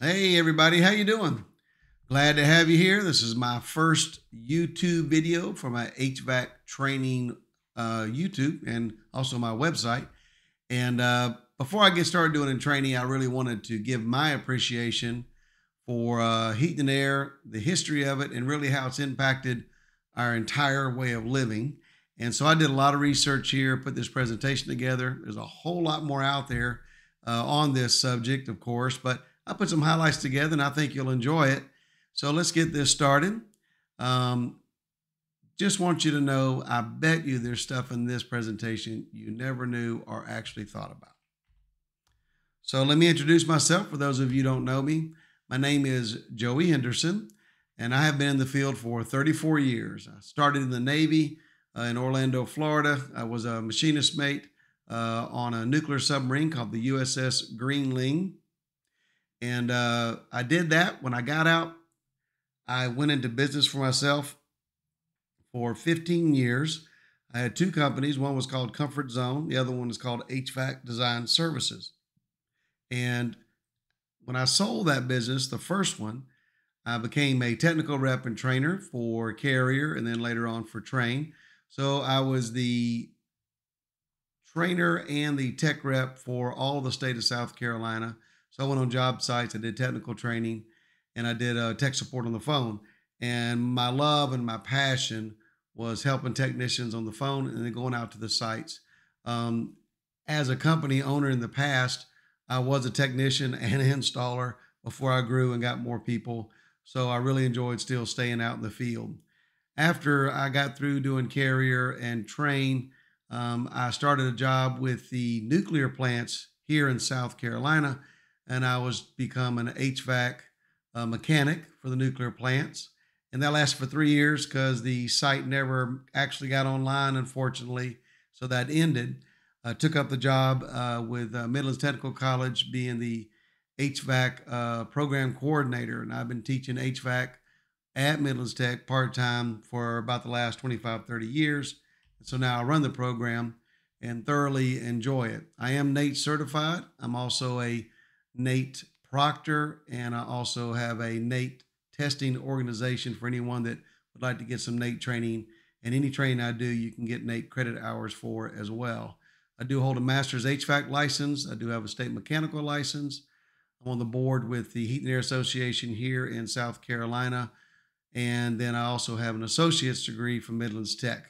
Hey everybody, how you doing? Glad to have you here. This is my first YouTube video for my HVAC training uh, YouTube and also my website. And uh, before I get started doing in training, I really wanted to give my appreciation for uh, heat and air, the history of it, and really how it's impacted our entire way of living. And so I did a lot of research here, put this presentation together. There's a whole lot more out there uh, on this subject, of course, but I put some highlights together and I think you'll enjoy it. So let's get this started. Um, just want you to know, I bet you there's stuff in this presentation you never knew or actually thought about. So let me introduce myself for those of you don't know me. My name is Joey Henderson, and I have been in the field for 34 years. I started in the Navy uh, in Orlando, Florida. I was a machinist mate uh, on a nuclear submarine called the USS Greenling. And uh, I did that. When I got out, I went into business for myself for 15 years. I had two companies. One was called Comfort Zone, the other one is called HVAC Design Services. And when I sold that business, the first one, I became a technical rep and trainer for Carrier and then later on for Trane. So I was the trainer and the tech rep for all the state of South Carolina. So I went on job sites, I did technical training, and I did uh, tech support on the phone. And my love and my passion was helping technicians on the phone and then going out to the sites. Um, as a company owner in the past, I was a technician and an installer before I grew and got more people. So I really enjoyed still staying out in the field. After I got through doing carrier and Trane, um, I started a job with the nuclear plants here in South Carolina, and I was become an HVAC uh, mechanic for the nuclear plants. And that lasted for three years because the site never actually got online, unfortunately. So that ended. I took up the job uh, with uh, Midlands Technical College, being the HVAC uh, program coordinator, and I've been teaching HVAC at Midlands Tech part time for about the last 25, 30 years. So now I run the program and thoroughly enjoy it. I am NATE certified. I'm also a NATE proctor, and I also have a NATE testing organization for anyone that would like to get some NATE training. And any training I do, you can get NATE credit hours for as well. I do hold a master's HVAC license. I do have a state mechanical license. I'm on the board with the Heat and Air Association here in South Carolina. And then I also have an associate's degree from Midlands Tech.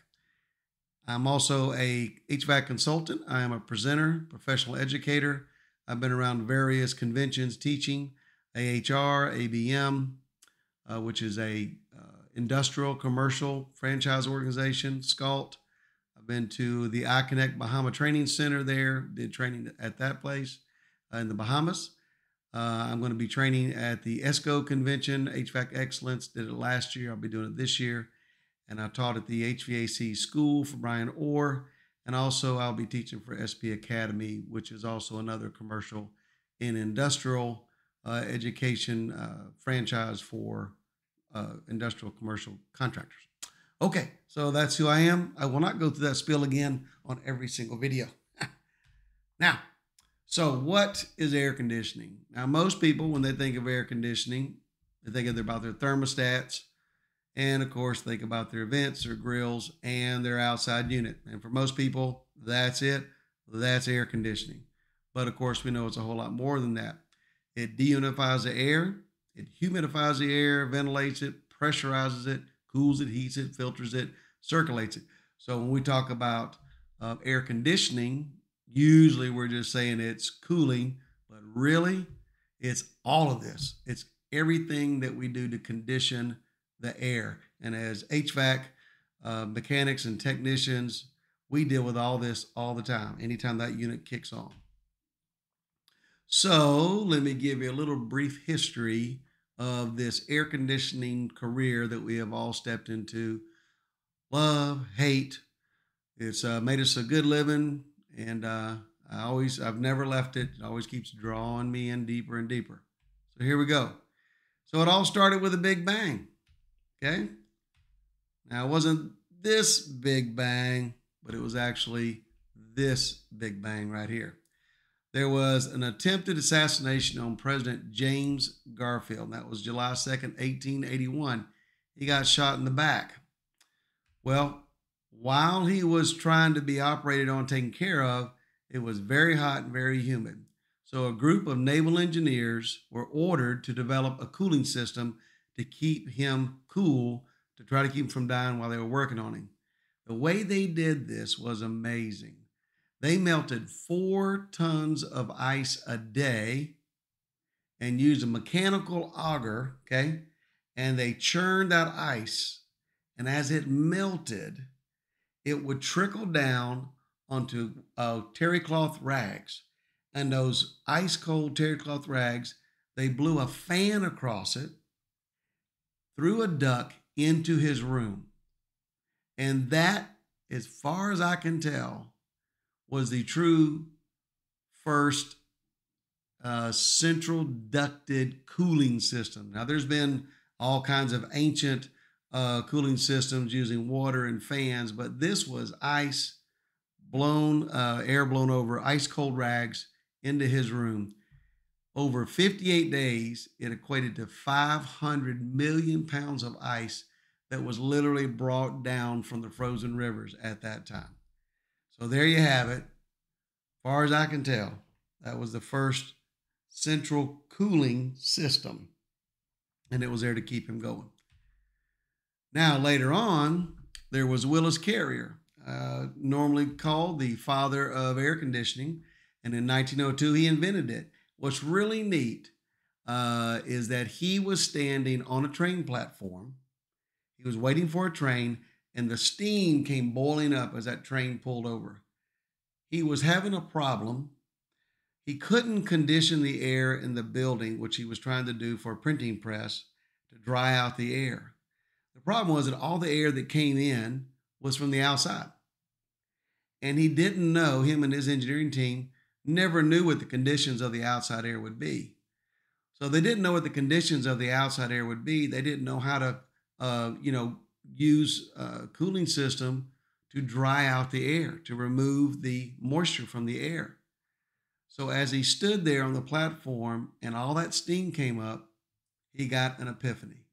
I'm also a HVAC consultant. I am a presenter, professional educator. I've been around various conventions teaching AHR, ABM, uh, which is a uh, industrial commercial franchise organization, SCALT. I've been to the iConnect Bahama Training Center there, did training at that place uh, in the Bahamas. Uh, I'm going to be training at the ESCO convention, HVAC Excellence. Did it last year. I'll be doing it this year. And I taught at the HVAC school for Bryan Orr. And also, I'll be teaching for SP Academy, which is also another commercial and industrial uh, education uh, franchise for uh, industrial commercial contractors. Okay, so that's who I am. I will not go through that spiel again on every single video. now, so what is air conditioning? Now, most people, when they think of air conditioning, they think about their thermostats, and of course, think about their vents, their grills, and their outside unit. And for most people, that's it. That's air conditioning. But of course, we know it's a whole lot more than that. It dehumidifies the air, it humidifies the air, ventilates it, pressurizes it, cools it, heats it, filters it, circulates it. So when we talk about uh, air conditioning, usually we're just saying it's cooling, but really it's all of this. It's everything that we do to condition the air. And as HVAC uh, mechanics and technicians, we deal with all this all the time, anytime that unit kicks on. So let me give you a little brief history of this air conditioning career that we have all stepped into. Love, hate. It's uh, made us a good living, and uh, I always, I've never left it. It always keeps drawing me in deeper and deeper. So here we go. So it all started with a big bang. Okay. Now it wasn't this big bang, but it was actually this big bang right here. there was an attempted assassination on President James Garfield. That was July 2nd, 1881. He got shot in the back. Well, while he was trying to be operated on, taken care of, it was very hot and very humid. So, a group of naval engineers were ordered to develop a cooling system to keep him cool, to try to keep him from dying while they were working on him. The way they did this was amazing. They melted four tons of ice a day and used a mechanical auger, okay? And they churned that ice. And as it melted, it would trickle down onto uh, terry cloth rags. And those ice cold terry cloth rags, they blew a fan across it, through a duct into his room. And that, as far as I can tell, was the true first uh, central ducted cooling system. Now, there's been all kinds of ancient uh, cooling systems using water and fans, but this was ice blown, uh, air blown over ice cold rags into his room. Over 58 days, it equated to 500 million pounds of ice that was literally brought down from the frozen rivers at that time. So there you have it. Far as I can tell, that was the first central cooling system, and it was there to keep him going. Now, later on, there was Willis Carrier, uh, normally called the father of air conditioning. And in 1902, he invented it. What's really neat uh, is that he was standing on a train platform. He was waiting for a train, and the steam came boiling up as that train pulled over. He was having a problem. He couldn't condition the air in the building, which he was trying to do for a printing press, to dry out the air. The problem was that all the air that came in was from the outside. And he didn't know, him and his engineering team never knew what the conditions of the outside air would be. So they didn't know what the conditions of the outside air would be. They didn't know how to, uh, you know, use a cooling system to dry out the air, to remove the moisture from the air. So as he stood there on the platform and all that steam came up, he got an epiphany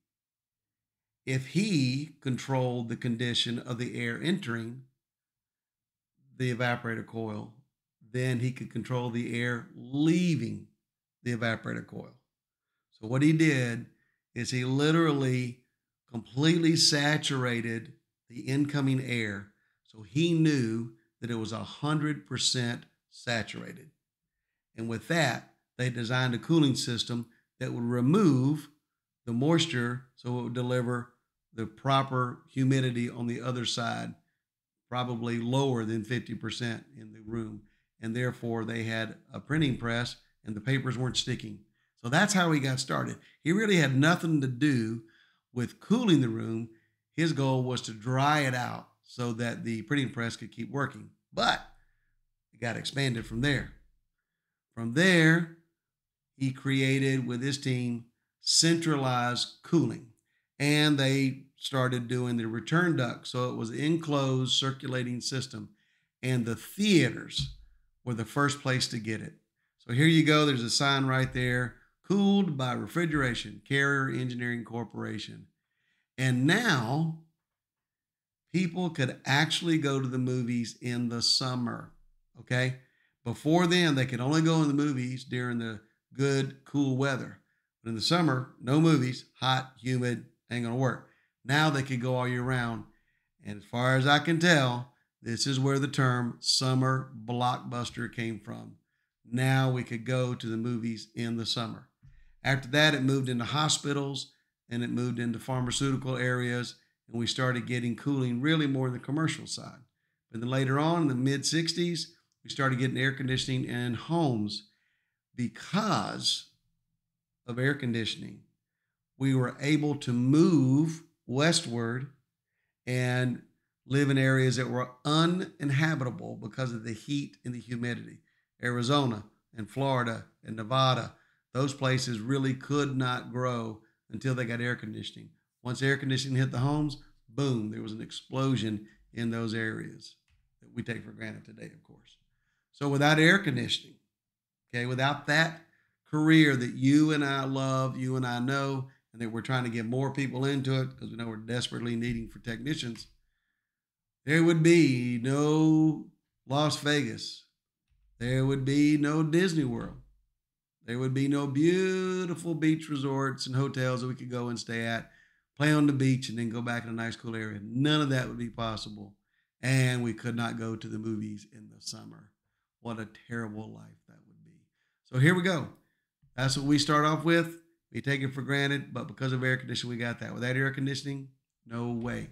if he controlled the condition of the air entering the evaporator coil, then he could control the air leaving the evaporator coil. So, what he did is he literally completely saturated the incoming air. So, he knew that it was 100% saturated. And with that, they designed a cooling system that would remove the moisture so it would deliver the proper humidity on the other side, probably lower than 50% in the room. And therefore, they had a printing press and the papers weren't sticking. So that's how he got started. He really had nothing to do with cooling the room. His goal was to dry it out so that the printing press could keep working. But it got expanded from there. From there, he created with his team centralized cooling. And they started doing the return duct. So it was enclosed circulating system. And the theaters were the first place to get it. So here you go. There's a sign right there cooled by refrigeration, Carrier Engineering Corporation. And now people could actually go to the movies in the summer. Okay. Before then, they could only go in the movies during the good, cool weather. But in the summer, no movies, hot, humid, ain't gonna work. Now they could go all year round. And as far as I can tell, this is where the term summer blockbuster came from. Now we could go to the movies in the summer. After that, it moved into hospitals and it moved into pharmaceutical areas, and we started getting cooling really more in the commercial side. But then later on, in the mid 60s, we started getting air conditioning in homes because of air conditioning, we were able to move westward and live in areas that were uninhabitable because of the heat and the humidity. Arizona and Florida and Nevada, those places really could not grow until they got air conditioning. Once air conditioning hit the homes, boom, there was an explosion in those areas that we take for granted today, of course. So without air conditioning, Okay, without that career that you and I love, you and I know, and that we're trying to get more people into it because we know we're desperately needing for technicians, there would be no Las Vegas. There would be no Disney World. There would be no beautiful beach resorts and hotels that we could go and stay at, play on the beach, and then go back in a nice, cool area. None of that would be possible. And we could not go to the movies in the summer. What a terrible life that would be. So here we go. That's what we start off with. We take it for granted, but because of air conditioning, we got that. Without air conditioning, no way.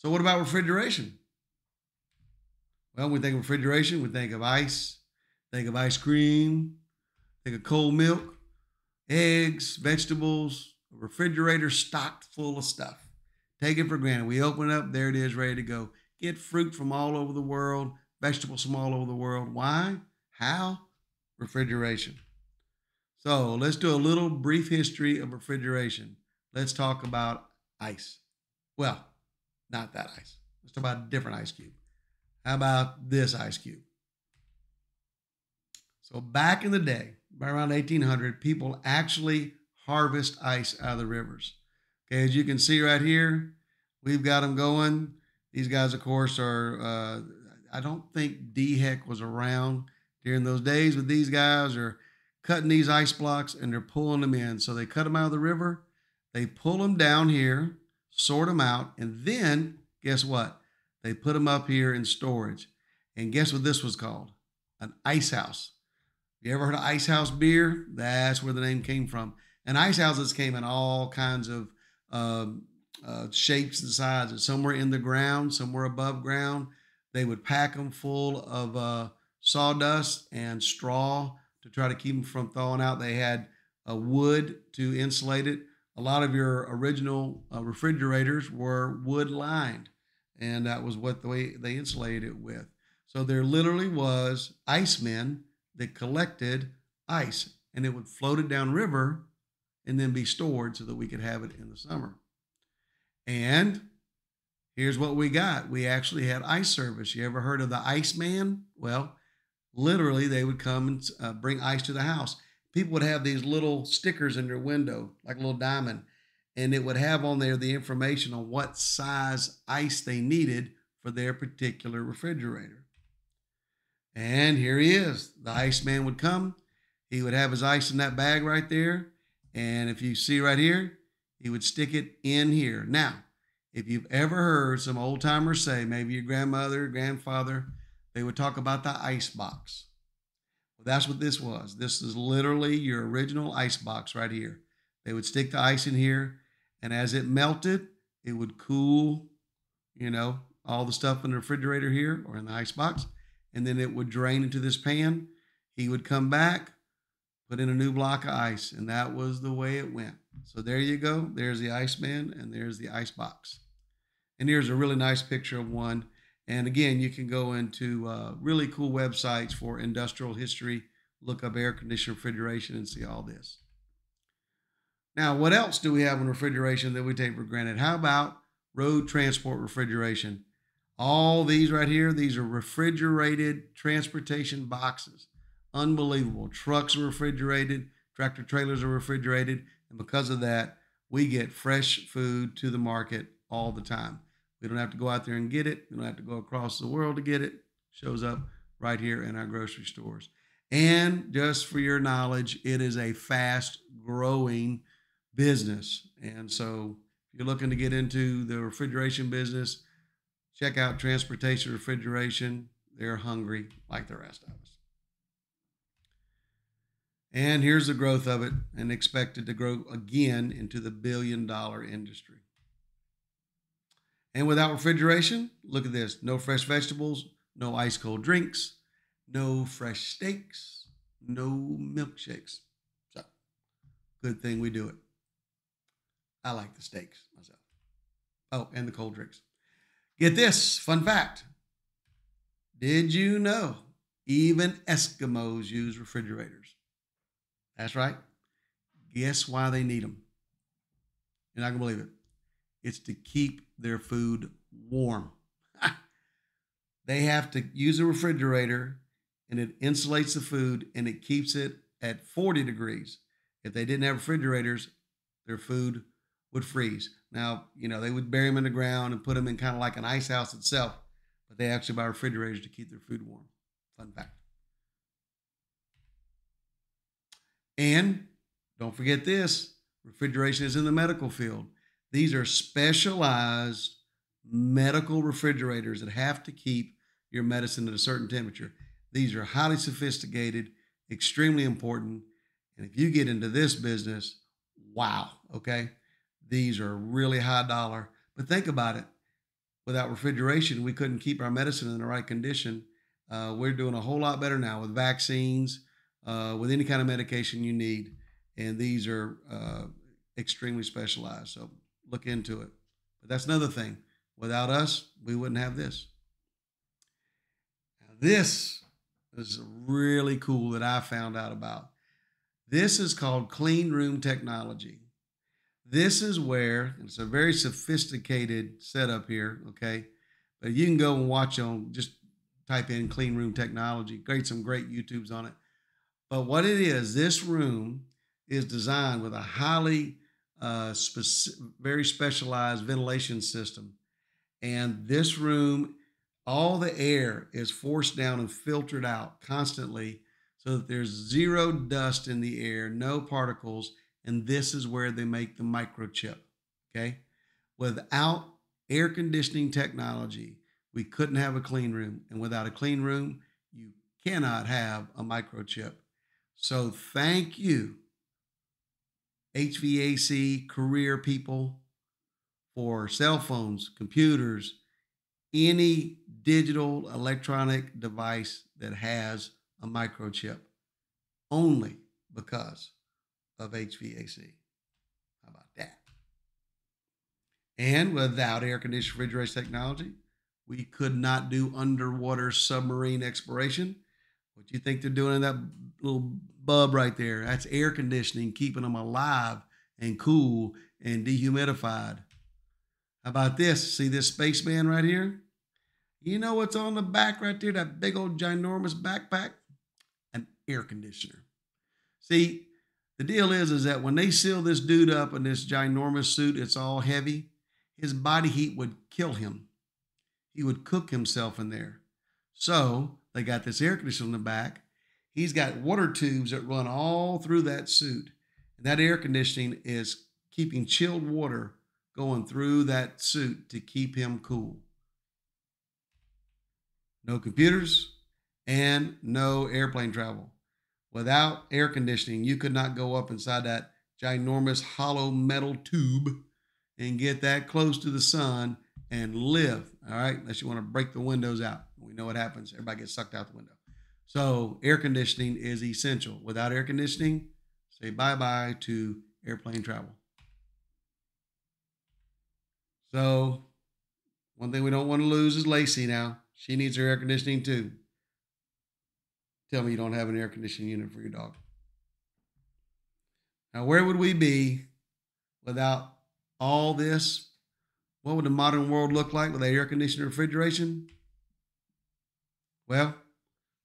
So, what about refrigeration? Well, we think of refrigeration, we think of ice, think of ice cream, think of cold milk, eggs, vegetables, refrigerator stocked full of stuff. Take it for granted. We open it up, there it is, ready to go. Get fruit from all over the world, vegetables from all over the world. Why? How? Refrigeration. So let's do a little brief history of refrigeration. Let's talk about ice. Well, not that ice. Let's talk about a different ice cube. How about this ice cube? So back in the day, by around 1800, people actually harvest ice out of the rivers. Okay, as you can see right here, we've got them going. These guys, of course, are, uh, I don't think DHEC was around during those days, but these guys are cutting these ice blocks and they're pulling them in. So they cut them out of the river, they pull them down here, sort them out, and then guess what? They put them up here in storage. And guess what this was called? An ice house. You ever heard of ice house beer? That's where the name came from. And ice houses came in all kinds of um, uh, shapes and sizes. Some were in the ground, some were above ground. They would pack them full of uh, sawdust and straw to try to keep them from thawing out. They had a wood to insulate it. A lot of your original uh, refrigerators were wood lined, and that was what the way they insulated it with. So there literally was icemen that collected ice, and it would float it down river and then be stored so that we could have it in the summer. And here's what we got we actually had ice service. You ever heard of the Iceman? Well, literally, they would come and uh, bring ice to the house. People would have these little stickers in their window, like a little diamond, and it would have on there the information on what size ice they needed for their particular refrigerator. And here he is. The ice man would come. He would have his ice in that bag right there. And if you see right here, he would stick it in here. Now, if you've ever heard some old timers say, maybe your grandmother, grandfather, they would talk about the ice box. Well, that's what this was. This is literally your original ice box right here. They would stick the ice in here, and as it melted, it would cool, you know, all the stuff in the refrigerator here or in the ice box, and then it would drain into this pan. He would come back, put in a new block of ice, and that was the way it went. So there you go. There's the Iceman, and there's the ice box. And here's a really nice picture of one. And again, you can go into uh, really cool websites for industrial history, look up air conditioning refrigeration, and see all this. Now, what else do we have in refrigeration that we take for granted? How about road transport refrigeration? All these right here, these are refrigerated transportation boxes. Unbelievable. Trucks are refrigerated, tractor trailers are refrigerated, and because of that, we get fresh food to the market all the time. We don't have to go out there and get it. We don't have to go across the world to get it. shows up right here in our grocery stores. And just for your knowledge, it is a fast growing business. And so if you're looking to get into the refrigeration business, check out Transportation Refrigeration. They're hungry like the rest of us. And here's the growth of it, and expected to grow again into the billion dollar industry. And without refrigeration, look at this no fresh vegetables, no ice cold drinks, no fresh steaks, no milkshakes. So, good thing we do it. I like the steaks myself. Oh, and the cold drinks. Get this fun fact. Did you know even Eskimos use refrigerators? That's right. Guess why they need them? You're not going to believe it. It's to keep their food warm. they have to use a refrigerator and it insulates the food and it keeps it at 40 degrees. If they didn't have refrigerators, their food would freeze. Now, you know, they would bury them in the ground and put them in kind of like an ice house itself, but they actually buy refrigerators to keep their food warm. Fun fact. And don't forget this refrigeration is in the medical field. These are specialized medical refrigerators that have to keep your medicine at a certain temperature. These are highly sophisticated, extremely important. And if you get into this business, wow, okay? These are really high dollar. But think about it without refrigeration, we couldn't keep our medicine in the right condition. Uh, we're doing a whole lot better now with vaccines, uh, with any kind of medication you need. And these are uh, extremely specialized. So look into it. But that's another thing. Without us, we wouldn't have this. Now, this is really cool that I found out about. This is called clean room technology. This is where it's a very sophisticated setup here, okay? But you can go and watch on just type in clean room technology. Great, some great YouTubes on it. But what it is, this room is designed with a highly uh, speci- very specialized ventilation system. And this room, all the air is forced down and filtered out constantly so that there's zero dust in the air, no particles. And this is where they make the microchip. Okay. Without air conditioning technology, we couldn't have a clean room. And without a clean room, you cannot have a microchip. So thank you HVAC career people for cell phones, computers, any digital electronic device that has a microchip only because of HVAC. How about that? And without air conditioned refrigeration technology, we could not do underwater submarine exploration. What you think they're doing in that little bub right there? That's air conditioning, keeping them alive and cool and dehumidified. How about this? See this spaceman right here? You know what's on the back right there? That big old ginormous backpack? An air conditioner. See, the deal is, is that when they seal this dude up in this ginormous suit, it's all heavy, his body heat would kill him. He would cook himself in there. So they got this air conditioner in the back. He's got water tubes that run all through that suit. And that air conditioning is keeping chilled water going through that suit to keep him cool. No computers and no airplane travel. Without air conditioning, you could not go up inside that ginormous hollow metal tube and get that close to the sun and live. All right, unless you want to break the windows out. We know what happens. Everybody gets sucked out the window. So air conditioning is essential. Without air conditioning, say bye bye to airplane travel. So one thing we don't want to lose is Lacey now. She needs her air conditioning too. Tell me you don't have an air conditioning unit for your dog. Now, where would we be without all this? What would the modern world look like without air conditioning refrigeration? Well,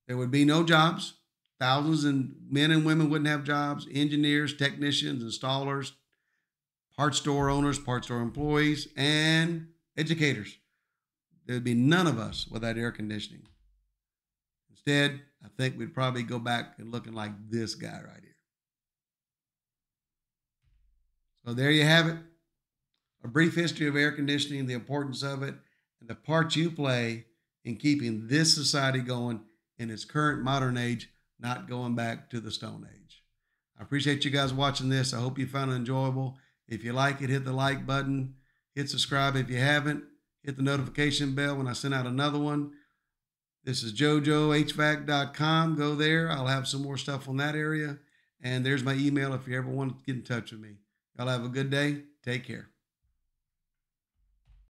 there would be no jobs. Thousands and men and women wouldn't have jobs. Engineers, technicians, installers, parts store owners, parts store employees, and educators. There'd be none of us without air conditioning. Instead, I think we'd probably go back and looking like this guy right here. So there you have it. A brief history of air conditioning, the importance of it, and the part you play in keeping this society going in its current modern age, not going back to the Stone Age. I appreciate you guys watching this. I hope you found it enjoyable. If you like it, hit the like button, hit subscribe if you haven't, hit the notification bell when I send out another one. This is joejoehvac.com. Go there. I'll have some more stuff on that area. And there's my email if you ever want to get in touch with me. Y'all have a good day. Take care.